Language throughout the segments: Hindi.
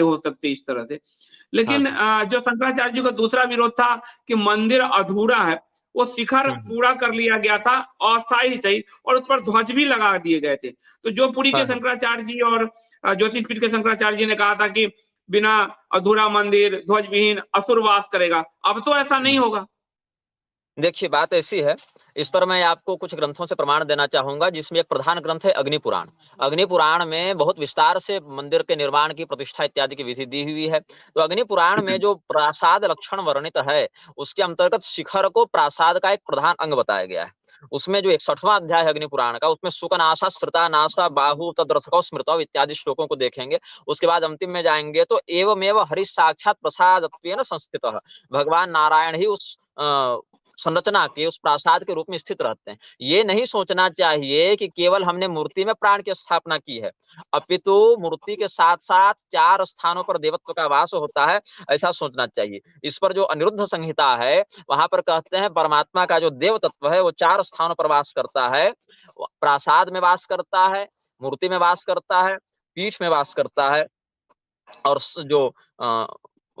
हो सकती इस तरह से लेकिन हाँ। जो शंकराचार्य जी का दूसरा विरोध था कि मंदिर अधूरा है वो शिखर हम्म। पूरा कर लिया गया था अस्थायी सही और उस पर ध्वज भी लगा दिए गए थे तो जो पुरी के हाँ। शंकराचार्य जी और ज्योतिष पीठ के शंकराचार्य जी ने कहा था कि बिना अधूरा मंदिर ध्वज विहीन असुरवास करेगा अब तो ऐसा नहीं होगा देखिए बात ऐसी है इस पर मैं आपको कुछ ग्रंथों से प्रमाण देना चाहूँगा, जिसमें एक प्रधान ग्रंथ है अग्नि पुराण। अग्नि पुराण में बहुत विस्तार से मंदिर के निर्माण की प्रतिष्ठा इत्यादि की विधि दी हुई है। तो अग्नि पुराण में जो प्रासाद लक्षण वर्णित है, उसके अंतर्गत शिखर को प्रासाद का एक प्रधान अंग बताया गया है। उसमें जो इकसठवां अध्याय है अग्नि पुराण का, उसमें सुकनाशा श्रुता नाशा, बाहु, तदरथको, स्मृत इत्यादि श्लोकों को देखेंगे। उसके बाद अंतिम में जाएँगे तो एवं एवं हरि साक्षात प्रसाद संस्थित। भगवान नारायण ही उस संरचना के, उस प्रासाद के रूप में स्थित रहते हैं। ये नहीं सोचना चाहिए कि केवल हमने मूर्ति में प्राण की स्थापना की है। अपितु मूर्ति के साथ साथ चार स्थानों पर देवत्व का वास होता है, ऐसा सोचना चाहिए। इस पर जो अनिरुद्ध संहिता है, वहाँ पर कहते हैं परमात्मा का जो देव तत्व है, वो चार स्थानों पर वास करता है। प्रासाद में वास करता है, मूर्ति में वास करता है, पीठ में वास करता है और जो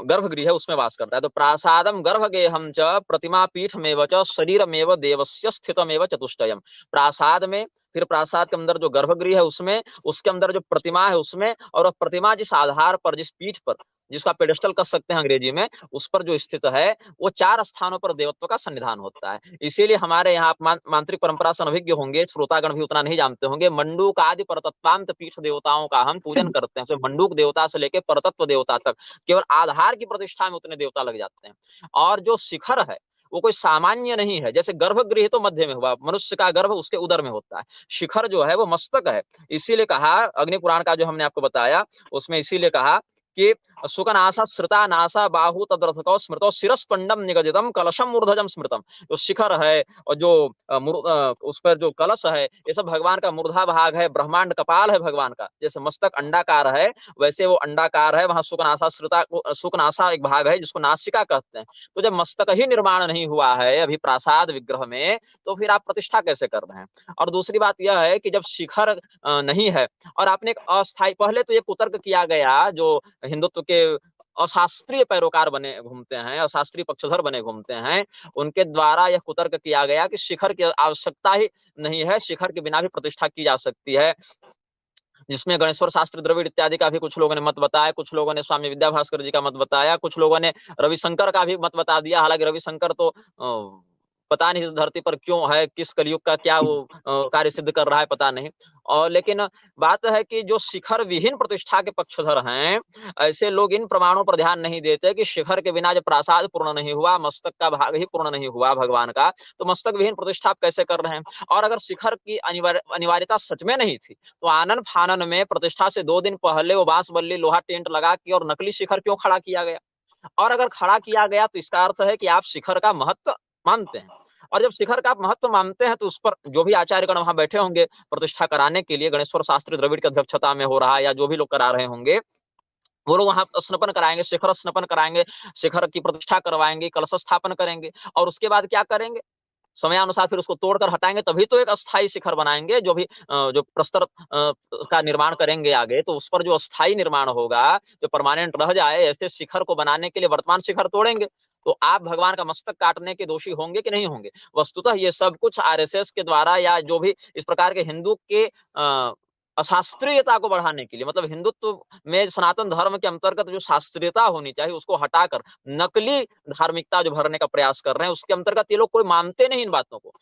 गर्भगृह है उसमें वास करता है। तो प्रासादम गर्भगेहम च प्रतिमा पीठ में च शरीर में देवस्य स्थितमेव चतुष्टयम। प्रासाद में, फिर प्रासाद के अंदर जो गर्भगृह है उसमें, उसके अंदर जो प्रतिमा है उसमें, और प्रतिमा जिस आधार पर, जिस पीठ पर जिसका पेडेस्टल कर सकते हैं अंग्रेज़ी में उस पर जो स्थित है वो चार स्थानों पर देवत्व का संविधान होता है। इसीलिए हमारे यहाँ मांत्रिक परंपरा से अभिज्ञ होंगे श्रोतागण भी उतना नहीं जानते होंगे। मंडूक आदि परतत्वांत पीठ देवताओं का हम पूजन करते हैं मंडूक देवता से लेकर परतत्व देवता तक। केवल आधार की प्रतिष्ठा में उतने देवता लग जाते हैं। और जो शिखर है वो कोई सामान्य नहीं है। जैसे गर्भगृह तो मध्य में हुआ मनुष्य का गर्भ उसके उदर में होता है। शिखर जो है वो मस्तक है। इसीलिए कहा अग्नि पुराण का जो हमने आपको बताया उसमें इसीलिए कहा कि सुखनाशा श्रुता नाशा बाहु तदर्थको, स्मृतो शिरस्पंडम निगदितम कलशम मूर्धजम स्मृतम। जो शिखर है, और जो उस पर जो कलश है, ये सब भगवान का मूर्धा भाग है, ब्रह्मांड कपाल है भगवान का। जैसे मस्तक अंडाकार है, वैसे वो अंडाकार है, वहाँ सुखनाशा श्रुता सुखनाशा एक भाग है, जिसको नासिका कहते हैं। तो जब मस्तक ही निर्माण नहीं हुआ है, अभी प्रासाद विग्रह में तो फिर आप प्रतिष्ठा कैसे कर रहे हैं? और दूसरी बात यह है कि जब शिखर नहीं है, और आपने एक अस्थायी, पहले तो ये कुतर्क किया गया, जो हिंदुत्व के अशास्त्रीय पैरोकार बने घूमते हैं, अशास्त्रीय पक्षधर बने घूमते हैं, उनके द्वारा यह कुतर्क किया गया कि शिखर की आवश्यकता ही नहीं है, शिखर के बिना भी प्रतिष्ठा की जा सकती है। जिसमें गणेश्वर शास्त्र, द्रविड़ इत्यादि का भी कुछ लोगों ने मत बताया, कुछ लोगों ने स्वामी विद्या भास्कर जी का मत बताया, कुछ लोगों ने रविशंकर का भी मत बता दिया। हालाँकि रविशंकर तो पता नहीं धरती पर क्यों है, किस कलयुग का क्या वो कार्य सिद्ध कर रहा है, पता नहीं। और लेकिन बात है कि जो शिखर विहीन प्रतिष्ठा के पक्षधर हैं, ऐसे लोग इन प्रमाणों पर ध्यान नहीं देते कि शिखर के बिना जब प्रासाद पूर्ण नहीं हुआ, मस्तक का भाग ही पूर्ण नहीं हुआ भगवान का तो मस्तक विहीन प्रतिष्ठा कैसे कर रहे हैं? और अगर शिखर की अनिवार्यता सच में नहीं थी तो आनंद फानन में प्रतिष्ठा से दो दिन पहले वो बाँस बल्ली लोहा टेंट लगा के और नकली शिखर क्यों खड़ा किया गया? और अगर खड़ा किया गया तो इसका अर्थ है कि आप शिखर का महत्व मानते हैं। और जब शिखर का आप महत्व मानते हैं तो उस पर जो भी आचार्यगण वहाँ बैठे होंगे प्रतिष्ठा कराने के लिए, गणेश्वर शास्त्री द्रविड़ की अध्यक्षता में हो रहा है या जो भी लोग करा रहे होंगे, वो लोग वहाँ स्नपन कराएँगे, शिखर स्नपन कराएँगे, शिखर की प्रतिष्ठा करवाएँगे, कलश स्थापन करेंगे और उसके बाद क्या करेंगे? समयानुसार फिर उसको तोड़कर हटाएँगे, तभी तो एक अस्थाई शिखर बनाएँगे, जो भी जो प्रस्तर का निर्माण करेंगे आगे तो उस पर जो अस्थाई निर्माण होगा, जो परमानेंट रह जाए, ऐसे शिखर को बनाने के लिए वर्तमान शिखर तोड़ेंगे। तो आप भगवान का मस्तक काटने के दोषी होंगे कि नहीं होंगे? वस्तुतः ये सब कुछ आरएसएस के द्वारा या जो भी इस प्रकार के हिंदू के अशास्त्रीयता को बढ़ाने के लिए मतलब हिंदुत्व में सनातन धर्म के अंतर्गत जो शास्त्रीयता होनी चाहिए, उसको हटाकर नकली धार्मिकता जो भरने का प्रयास कर रहे हैं, उसके अंतर्गत ये लोग कोई मानते नहीं इन बातों को।